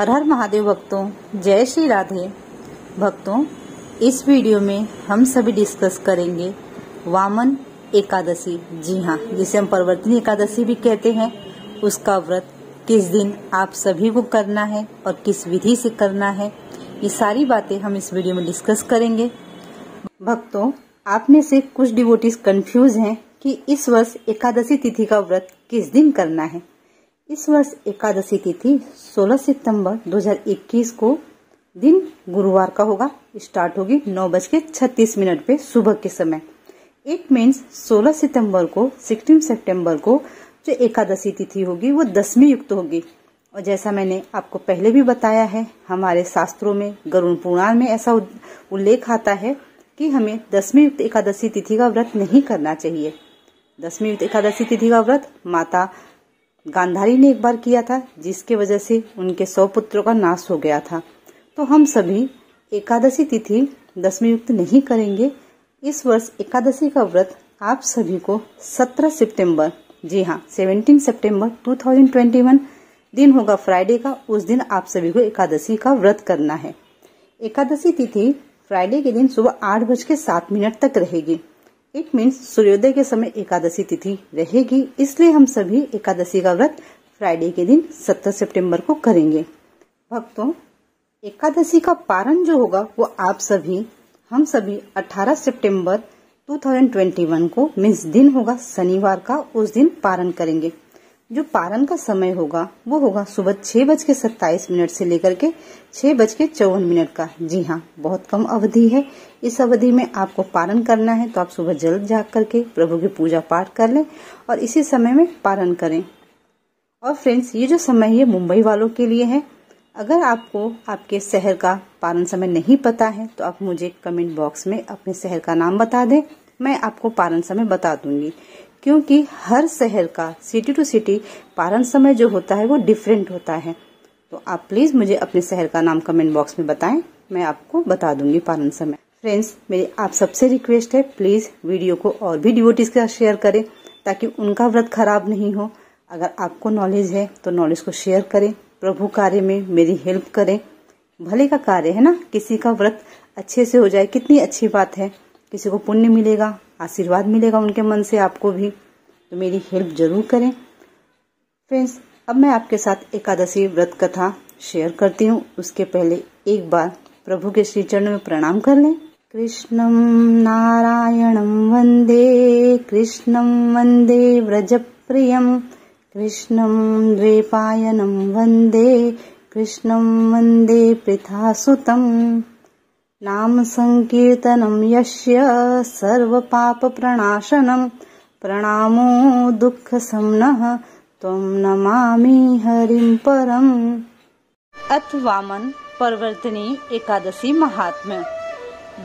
हर हर महादेव भक्तों, जय श्री राधे। भक्तों, इस वीडियो में हम सभी डिस्कस करेंगे वामन एकादशी। जी हाँ जिसे हम परिवर्तनी एकादशी भी कहते हैं। उसका व्रत किस दिन आप सभी को करना है और किस विधि से करना है, ये सारी बातें हम इस वीडियो में डिस्कस करेंगे। भक्तों, आप में से कुछ डिवोटीज कंफ्यूज हैं कि इस वर्ष एकादशी तिथि का व्रत किस दिन करना है। इस वर्ष एकादशी तिथि 16 सितंबर 2021 को दिन गुरुवार का होगा। स्टार्ट होगी नौ बज के छत्तीस मिनट पे सुबह के समय। इट मीन्स 16 सितंबर को 16 सितंबर को जो एकादशी तिथि होगी, वो दसवीं युक्त होगी। और जैसा मैंने आपको पहले भी बताया है, हमारे शास्त्रों में, गरुण पुराण में ऐसा उल्लेख आता है कि हमें दसवीं युक्त एकादशी तिथि का व्रत नहीं करना चाहिए। दसवीं युक्त एकादशी तिथि का व्रत माता गांधारी ने एक बार किया था, जिसके वजह से उनके सौ पुत्रों का नाश हो गया था। तो हम सभी एकादशी तिथि दसवीं युक्त नहीं करेंगे। इस वर्ष एकादशी का व्रत आप सभी को 17 सितंबर, जी हाँ 17 सितंबर 2021 दिन होगा फ्राइडे का। उस दिन आप सभी को एकादशी का व्रत करना है। एकादशी तिथि फ्राइडे के दिन सुबह आठ बज के सात मिनट तक रहेगी। इट मीन्स सूर्योदय के समय एकादशी तिथि रहेगी। इसलिए हम सभी एकादशी का व्रत फ्राइडे के दिन सत्तर सितंबर को करेंगे। भक्तों, एकादशी का पारण जो होगा, वो आप सभी, हम सभी 18 सितंबर 2021 को मीन्स दिन होगा, शनिवार का उस दिन पारण करेंगे। जो पारण का समय होगा, वो होगा सुबह छह बज के सत्ताईस मिनट से लेकर के छह बज के चौवन मिनट का। जी हाँ बहुत कम अवधि है। इस अवधि में आपको पारण करना है तो आप सुबह जल्द जाग करके प्रभु की पूजा पाठ कर लें और इसी समय में पारण करें। और फ्रेंड्स, ये जो समय है, मुंबई वालों के लिए है। अगर आपको आपके शहर का पारण समय नहीं पता है तो आप मुझे कमेंट बॉक्स में अपने शहर का नाम बता दें। मैं आपको पारण समय बता दूँगी। क्योंकि हर शहर का सिटी टू सिटी पारण समय जो होता है वो डिफरेंट होता है। तो आप प्लीज़ मुझे अपने शहर का नाम कमेंट बॉक्स में बताएँ, मैं आपको बता दूँगी पारण समय। फ्रेंड्स मेरी आप सबसे रिक्वेस्ट है प्लीज़ वीडियो को और भी डिवोटीज के साथ शेयर करें, ताकि उनका व्रत खराब नहीं हो। अगर आपको नॉलेज है तो नॉलेज को शेयर करें, प्रभु कार्य में मेरी हेल्प करें। भले का कार्य है ना, किसी का व्रत अच्छे से हो जाए, कितनी अच्छी बात है, किसी को पुण्य मिलेगा आशीर्वाद मिलेगा उनके मन से आपको भी। तो मेरी हेल्प ज़रूर करें। फ्रेंड्स, अब मैं आपके साथ एकादशी व्रत कथा शेयर करती हूँ। उसके पहले एक बार प्रभु के श्री चरण में प्रणाम कर लें। कृष्णं नारायणं वंदे कृष्णं वंदे व्रजप्रियं, कृष्णं द्वेपायनं वंदे कृष्णं वंदे पृथासुतम् नाम संकीर्तनं यस्य सर्वपापप्रणाशनं। प्रणामो दुःखसम्नः, त्वं नमामि हरिं परम्। अथ वामन परिवर्तनी एकादशी महात्म्य।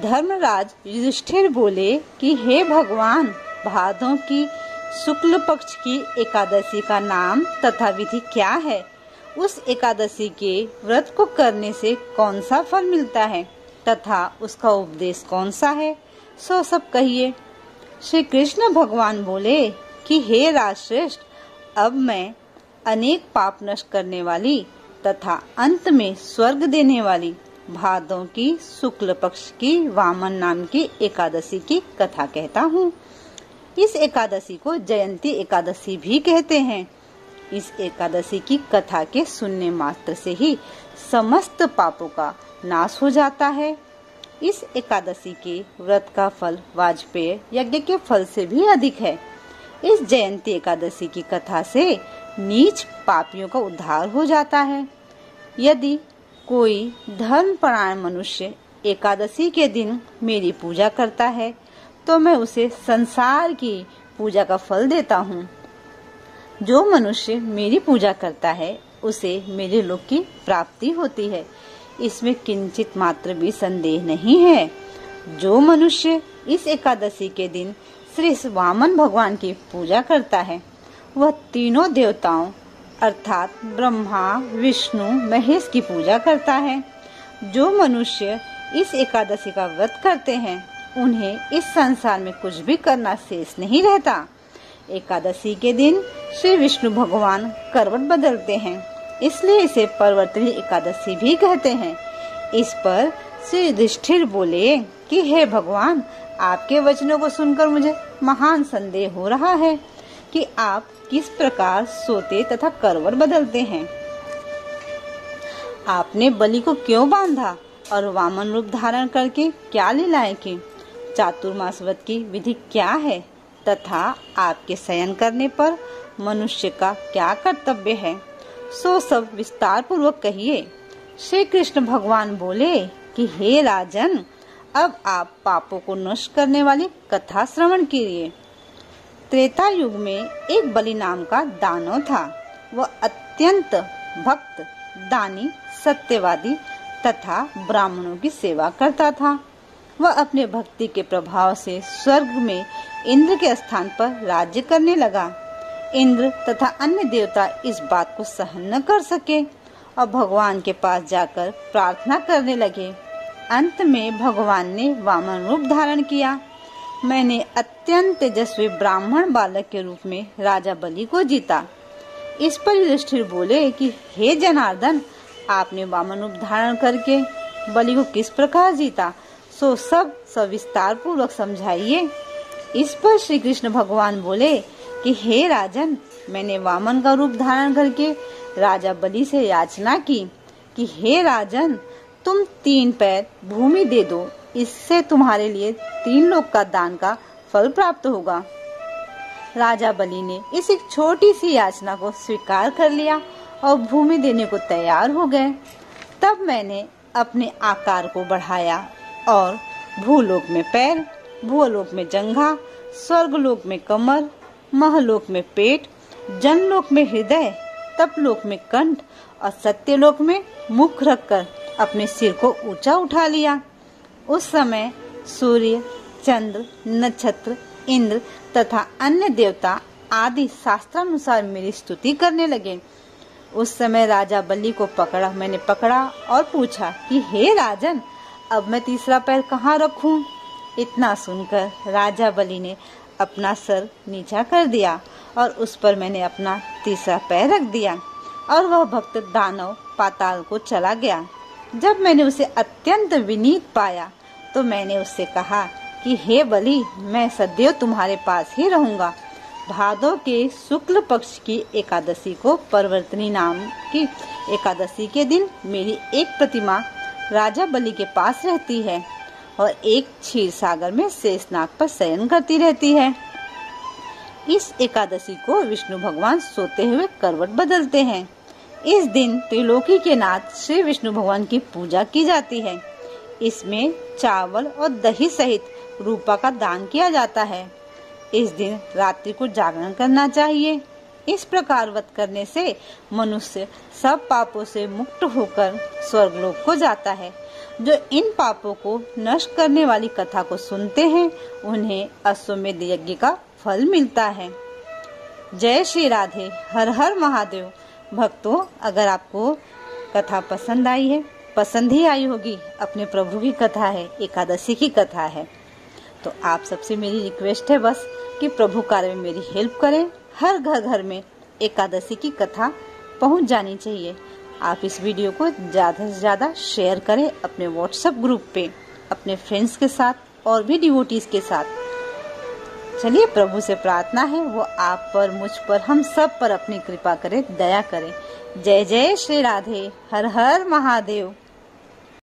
धर्मराज युधिष्ठिर बोले कि हे भगवान, भादों की शुक्ल पक्ष की एकादशी का नाम तथा विधि क्या है? उस एकादशी के व्रत को करने से कौन सा फल मिलता है? तथा उसका उपदेश कौन सा है? सो सब कहिए। श्री कृष्ण भगवान बोले कि, हे राजश्रेष्ठ, अब मैं अनेक पाप नष्ट करने वाली तथा अंत में स्वर्ग देने वाली भादों की, शुक्ल पक्ष की, वामन नाम की एकादशी की कथा कहता हूँ। इस एकादशी को जयंती एकादशी भी कहते हैं। इस एकादशी की कथा के सुनने मात्र से ही समस्त पापों का नाश हो जाता है। इस एकादशी के व्रत का फल वाजपेय यज्ञ के फल से भी अधिक है। इस जयंती एकादशी की कथा से नीच पापियों का उद्धार हो जाता है। यदि कोई धर्म परायण मनुष्य एकादशी के दिन मेरी पूजा करता है तो मैं उसे संसार की पूजा का फल देता हूँ। जो मनुष्य मेरी पूजा करता है, उसे मेरे लोक की प्राप्ति होती है। इसमें किंचित मात्र भी संदेह नहीं है। जो मनुष्य इस एकादशी के दिन श्री वामन भगवान की पूजा करता है, वह तीनों देवताओं, अर्थात ब्रह्मा, विष्णु, महेश की पूजा करता है। जो मनुष्य इस एकादशी का व्रत करते हैं, उन्हें इस संसार में कुछ भी करना शेष नहीं रहता। एकादशी के दिन श्री विष्णु भगवान करवट बदलते हैं। इसलिए इसे परवर्तनी एकादशी भी कहते हैं। इस पर श्री युधिष्ठिर बोले कि, हे भगवान, आपके वचनों को सुनकर मुझे महान संदेह हो रहा है कि आप किस प्रकार सोते तथा करवट बदलते हैं। आपने बलि को क्यों बांधा और वामन रूप धारण करके क्या लीलाएँ की? चातुर्मास व्रत की विधि क्या है? तथा आपके शयन करने पर मनुष्य का क्या कर्तव्य है? सो सब विस्तार पूर्वक कहिए। श्री कृष्ण भगवान बोले कि, हे राजन, अब आप पापों को नष्ट करने वाली कथा श्रवण कीजिए। त्रेता युग में एक बलि नाम का दानव था। वह अत्यंत भक्त, दानी, सत्यवादी तथा ब्राह्मणों की सेवा करता था। वह अपने भक्ति के प्रभाव से स्वर्ग में इंद्र के स्थान पर राज्य करने लगा। इंद्र तथा अन्य देवता इस बात को सहन न कर सके और भगवान के पास जाकर प्रार्थना करने लगे। अंत में भगवान ने वामन रूप धारण किया। मैंने अत्यंत तेजस्वी ब्राह्मण बालक के रूप में राजा बलि को जीता। इस पर युधिष्ठिर बोले कि, हे जनार्दन, आपने वामन रूप धारण करके बलि को किस प्रकार जीता? सो सब सविस्तार पूर्वक समझाइए। इस पर श्री कृष्ण भगवान बोले कि हे राजन, मैंने वामन का रूप धारण करके राजा बलि से याचना की कि हे राजन, तुम तीन पैर भूमि दे दो। इससे तुम्हारे लिए तीन लोग का दान का फल प्राप्त होगा। राजा बलि ने इस एक छोटी सी याचना को स्वीकार कर लिया और भूमि देने को तैयार हो गए। तब मैंने अपने आकार को बढ़ाया और भूलोक में पैर भूलोक में जंघा, स्वर्गलोक में कमर महलोक में पेट, जनलोक में हृदय, तपलोक में कंठ और सत्यलोक में मुख रखकर अपने सिर को ऊँचा उठा लिया उस समय सूर्य, चंद्र, नक्षत्र, इंद्र तथा अन्य देवता आदि शास्त्रानुसार मेरी स्तुति करने लगे उस समय राजा बलि को पकड़ा, मैंने पकड़ा और पूछा कि, हे राजन, अब मैं तीसरा पैर कहाँ रखूँ? इतना सुनकर राजा बलि ने अपना सर नीचा कर दिया और उस पर मैंने अपना तीसरा पैर रख दिया और वह भक्त दानव पाताल को चला गया। जब मैंने उसे अत्यंत विनीत पाया तो मैंने उससे कहा कि, हे बलि, मैं सदैव तुम्हारे पास ही रहूँगा। भादो के शुक्ल पक्ष की एकादशी को परवर्तनी नाम की एकादशी के दिन मेरी एक प्रतिमा राजा बलि के पास रहती है। और एक क्षीर सागर में शेषनाग पर शयन करती रहती है। इस एकादशी को विष्णु भगवान सोते हुए करवट बदलते हैं। इस दिन त्रिलोकी के नाथ श्री विष्णु भगवान की पूजा की जाती है। इसमें चावल और दही सहित रूपा का दान किया जाता है। इस दिन रात्रि को जागरण करना चाहिए। इस प्रकार व्रत करने से मनुष्य सब पापों से मुक्त होकर स्वर्गलोक को जाता है। जो इन पापों को नष्ट करने वाली कथा को सुनते हैं, उन्हें अश्वमेध यज्ञ का फल मिलता है। जय श्री राधे, हर हर महादेव। भक्तों, अगर आपको कथा पसंद आई है, पसंद ही आई होगी, अपने प्रभु की कथा है, एकादशी की कथा है तो आप सबसे मेरी रिक्वेस्ट है बस कि प्रभु कार्य में मेरी हेल्प करें हर घर घर में एकादशी की कथा पहुँच जानी चाहिए। आप इस वीडियो को ज़्यादा से ज़्यादा शेयर करें अपने व्हाट्सएप ग्रुप पे, अपने फ्रेंड्स के साथ और भी डिवोटीज के साथ। चलिए प्रभु से प्रार्थना है, वो आप पर, मुझ पर, हम सब पर अपनी कृपा करे, दया करे। जय जय श्री राधे, हर हर महादेव।